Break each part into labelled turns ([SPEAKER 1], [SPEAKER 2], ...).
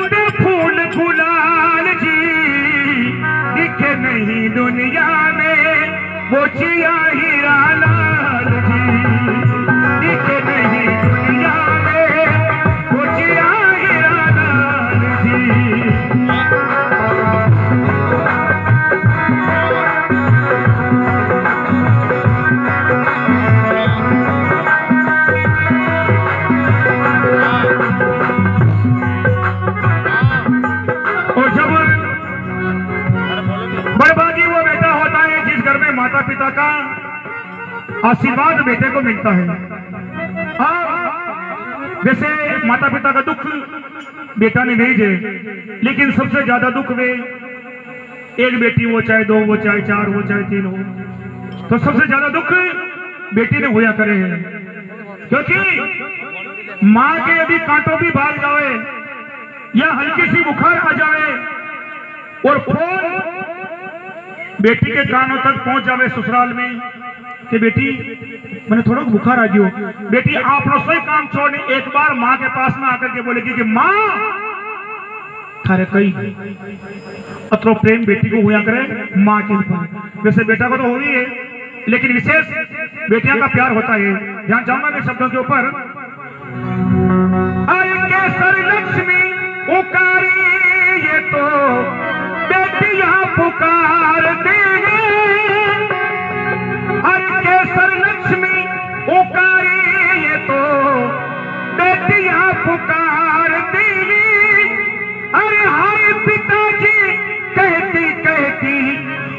[SPEAKER 1] उन फूल गुलाब आशीर्वाद बेटे को मिलता है। और वैसे माता पिता का दुख बेटा ने भेजे लेकिन सबसे ज़्यादा दुख वे एक बेटी हो चाहे दो हो चाहे चार हो चाहे तीन हो। तो सबसे ज़्यादा दुख बेटी ने होया करे हैं। क्योंकि माँ के यदि कांटों भी भाग जाए या हल्की सी बुखार आ जाए और फ़ोन बेटी के कानों तक पहुँच जावे ससुराल में कि बेटी, मैंने थोड़ा बुखार आ गयो बेटी, आप सही काम छोड़ने एक बार माँ के पास में आकर के बोलेगी कि, माँ, थारे कई अत्रो प्रेम बेटी को हुआ करे, माँ के ऊपर। वैसे बेटा को तो हो ही है, लेकिन विशेष बेटिया का प्यार होता है। ध्यान चाहूँगा मैं शब्दों के ऊपर। लक्ष्मी, उकारी ये तो बेटियाँ पुकार देंगी अरे हाय पिताजी, कहती कहती,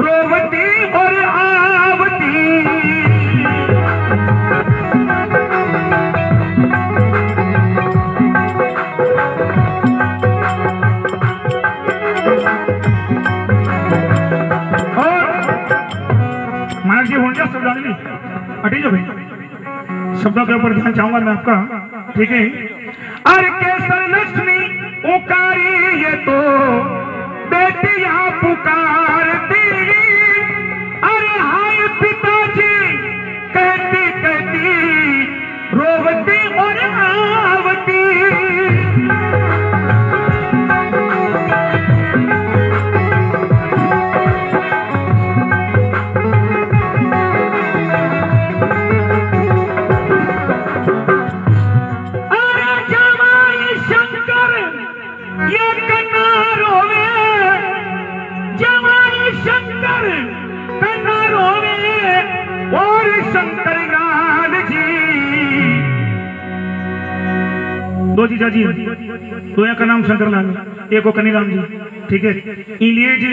[SPEAKER 1] रोवती और आवती। हटी जो भाई। शब्दों के ऊपर ध्यान चाहूँगा मैं आपका। ठीक है? अरे केसर दो जीजा जी दो का नाम शंकर लाल एक को कनीराम जी, ठीक है? इलिए जी,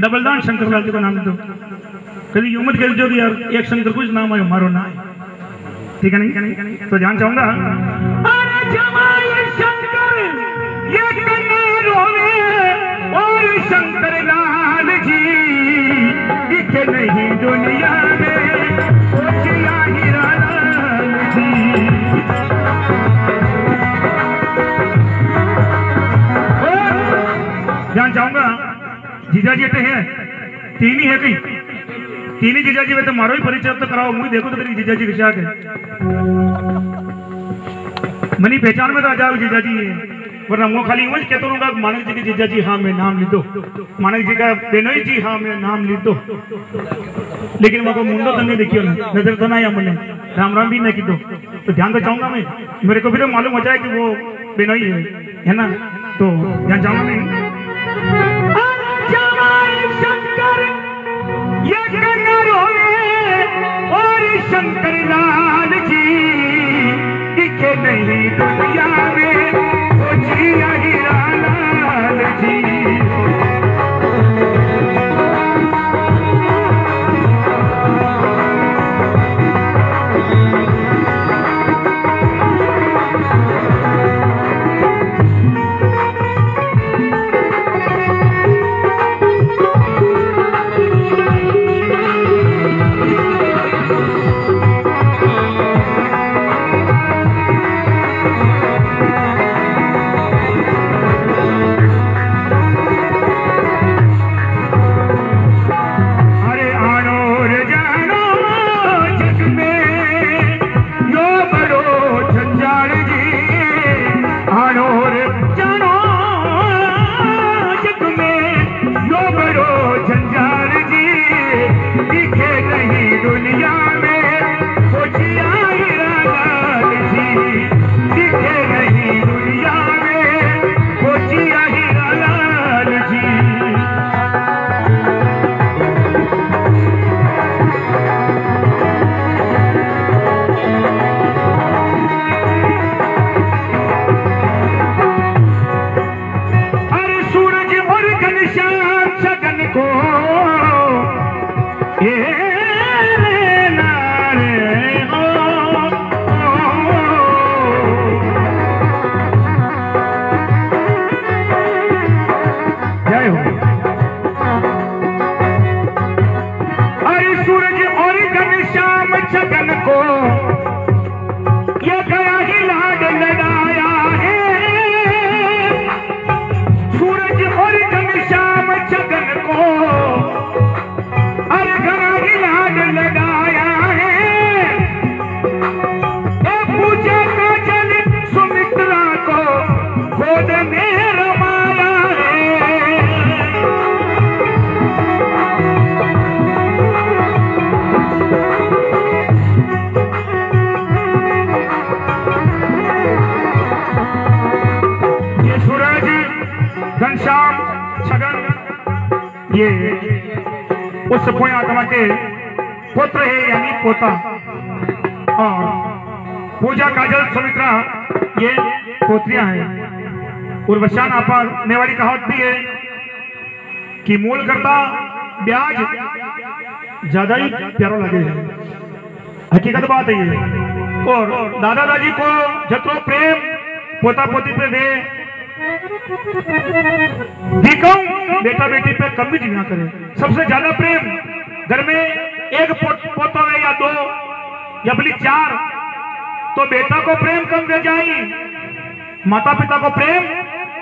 [SPEAKER 1] डबलदान शंकर लाल जी का नाम दो। कभी उम्र कर जो यार, एक शंकर कुछ नाम है हमारो ना ठीक है नहीं? तो ध्यान चाहूँगा? शंकर लाल जी दिखे नहीं दुनिया। जीजा जी अटे है। तीन ही है कहीं। तीन ही जीजा जी वे तो मारो ही परिचय तो कराओ। मुझे देखो तो तेरी जीजा जी किसा के मनी पहचान में तो आ जाओ जीजा जी वरना मुँह खाली यूँ कहते रहूँगा मानक जी के जीजा जी हाँ मैं नाम लिख। दो मानक जी का बेनोई जी हाँ मैं नाम लिख। दो लेकिन मेरे को मुंडो तो नहीं देखियो ना। नज़र तो ना मैंने राम राम भी नहीं की दो तो ध्यान तो चाहूँगा मैं। मेरे को भी तो मालूम हो जाए कि वो बेनोई है। है ना? तो ध्यान चाहूँगा मैं। शंकर लाल जी दिखे नहीं पुत्र है, यानी पोता। और पूजा काजल सुमित्रा, ये पोत्रियाँ हैं। उर्वशान आपा नेवाड़ी कहावत भी है कि मूल करता ब्याज ज़्यादा ही प्यारा लगे। हकीकत बात है ये। और दादा दादी को जत्रो प्रेम पोता पोती पे दिखाऊँ बेटा बेटी पे कम भी जिना करे। सबसे ज़्यादा प्रेम घर में एक पो, पोता है या दो या बोली चार तो बेटा को प्रेम कम दे जाए। माता पिता को प्रेम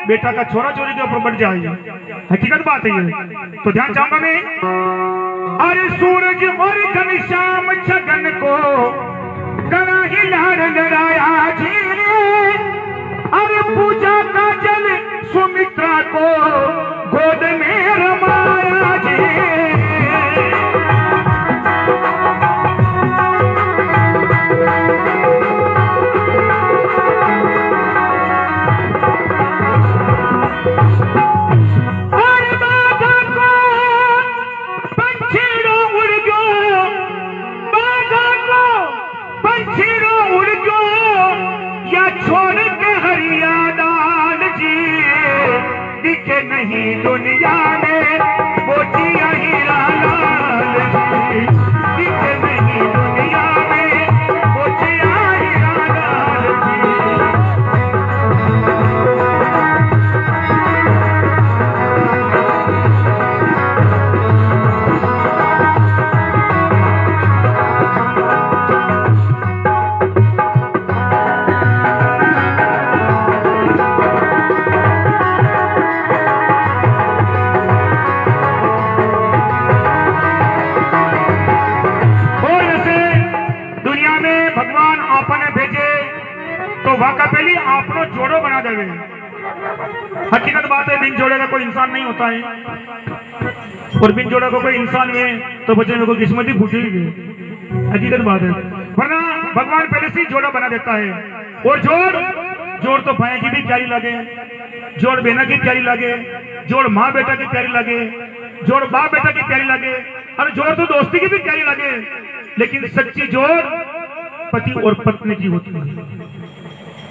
[SPEAKER 1] बेटा का छोरा छोरी के ऊपर बढ़ जाए। हकीकत बात है ये। तो ध्यान चाहूँगा मैं। अरे सूरज और घनश्याम छगन को करा ही लहर जी अरे पूजा का जल सुमित्रा को गोद में रमाया हकीकत बात है, बिन जोड़े का कोई इंसान नहीं होता है। और बिन जोड़े का कोई इंसान है तो बच्चे में कोई किस्मत ही फूटी हुई हकीकत बात है। वरना भगवान पहले से जोड़ा बना देता है। और जोड़ जोड़ तो भाई की भी प्यारी लगे, जोड़ बेना की प्यारी लगे, जोड़ माँ बेटा की प्यारी लगे, जोड़ बाप बेटा की प्यारी लगे। अरे जोड़ तो दोस्ती की भी प्यारी लगे, लेकिन सच्ची जोड़ पति और पत्नी की होती है।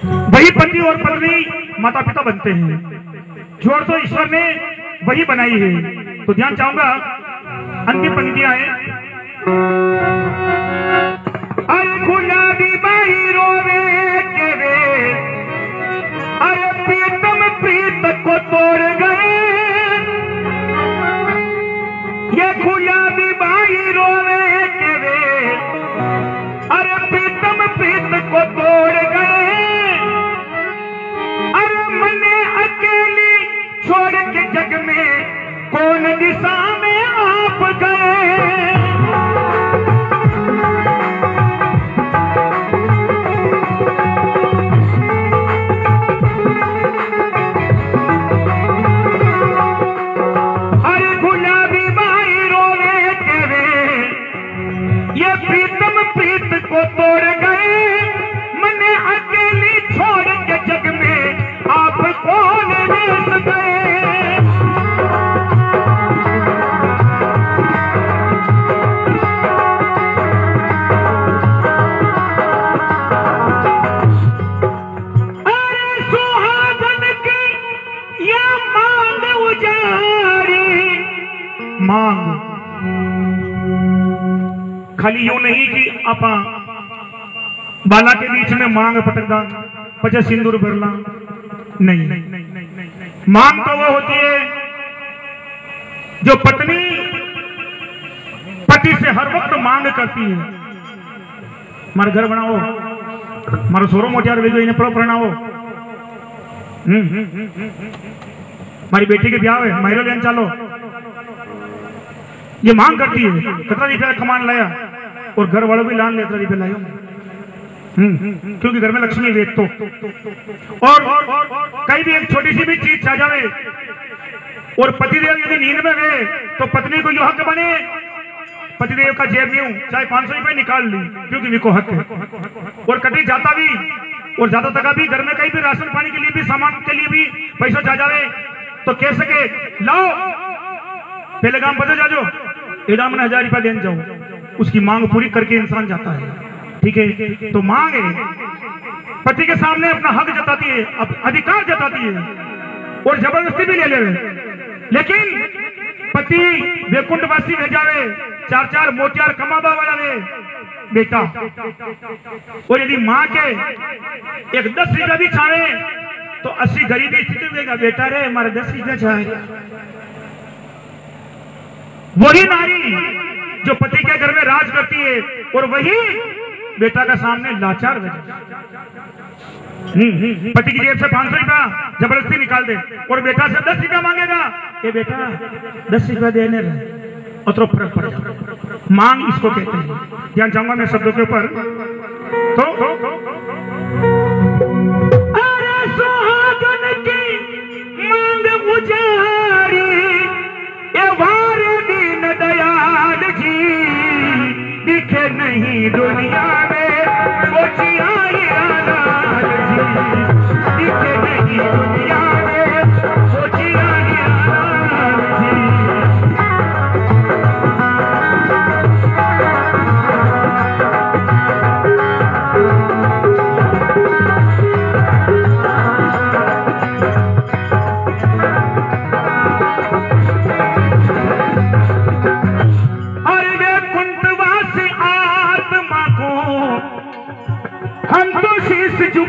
[SPEAKER 1] वही पति और पत्नी माता पिता बनते हैं। जोड़ तो ईश्वर ने वही बनाई है। तो ध्यान चाहूँगा अंतिम पंक्तियाँ हैं। आप बाला के बीच में मांग पटकदा, पचे सिंदूर बिरला। नहीं। मांग तो वो होती है जो पत्नी पति से हर वक्त मांग करती है। मार घर बनाओ। मारो सोरो मोटियार भेजो, इन्हें प्रो बनाओ हम्म। मारी बेटी के ब्याह है, मायरो लेन चलो। ये मांग करती है कितना दिखाया कमान लाया? और घर वालों भी लान लेता रुपया लाया हम्म, क्योंकि घर में लक्ष्मी वेद तो। और कहीं भी एक छोटी सी भी चीज़ छा जावे और पतिदेव यदि नींद में गए तो पत्नी को यो हक बने। पतिदेव का जेब में चाहे पाँच सौ रुपए निकाल ली क्योंकि मेरे को हक है। और कभी जाता भी और ज़्यादा तक भी घर में कहीं भी राशन पानी के लिए भी सामान के लिए भी पैसा जा जावे तो कह सके लाओ पहले काम बदल इधर मैंने हज़ार रुपया देने जाऊँ। उसकी मांग पूरी करके इंसान जाता है। ठीक है? तो मांग है, पति के सामने अपना हक जताती है अधिकार जताती है और ज़बरदस्ती भी ले ले लेकिन पति वैकुंठवासी भेजावे चार चार मोतियार कमाबा वाला वे बेटा। और यदि माँ के एक दस रुपया भी छावे तो अस्सी गरीबी स्थिति देगा बेटा रे, हमारे दस रुपया छाएगा वही नारी जो पति के घर में राज करती है और वही बेटा का सामने लाचार हम्म, हम्म, हम्म। पति की जेब से पाँच सौ रुपया ज़बरदस्ती निकाल दे और बेटा से दस रुपया मांगेगा। ये बेटा दस रुपया देने और तो फ़र्क पड़ जाए मांग इसको कहते हैं। ध्यान चाहूँगा मैं शब्दों के ऊपर। तो अरे सुहागन की मांग उजारी नहीं दुनिया तो शीश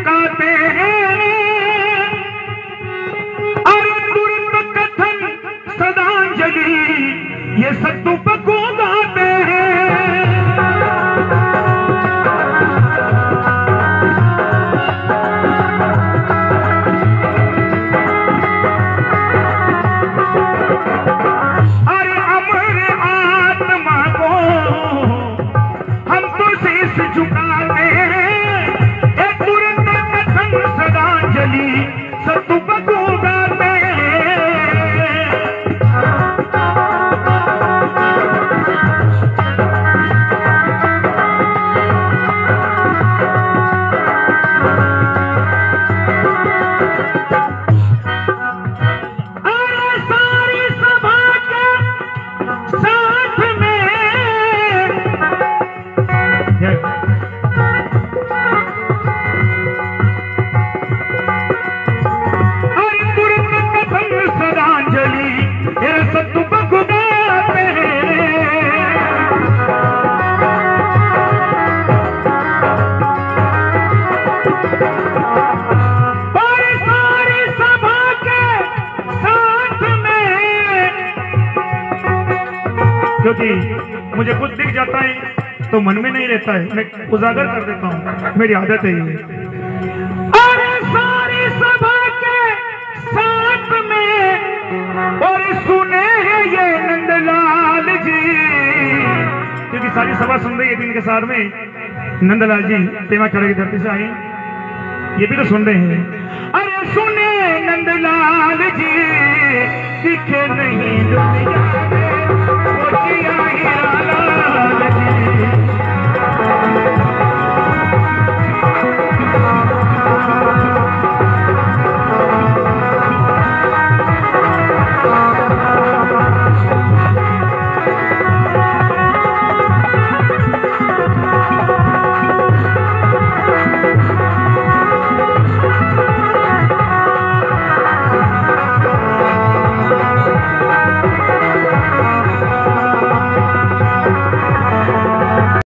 [SPEAKER 1] जाता है तो मन में नहीं रहता है। मैं उजागर कर देता हूँ। मेरी आदत है ये। अरे सारी सभा के साथ में और सुने हैं ये नंदलाल जी। क्योंकि सारी सभा सुन रही है दिन के सार में। नंदलाल जी पेमा चढ़े की धरती से आए ये भी तो सुन रहे हैं। अरे सुने नंदलाल जी दिखे नहीं दुनिया में। वो जिया हीरा लाल। जी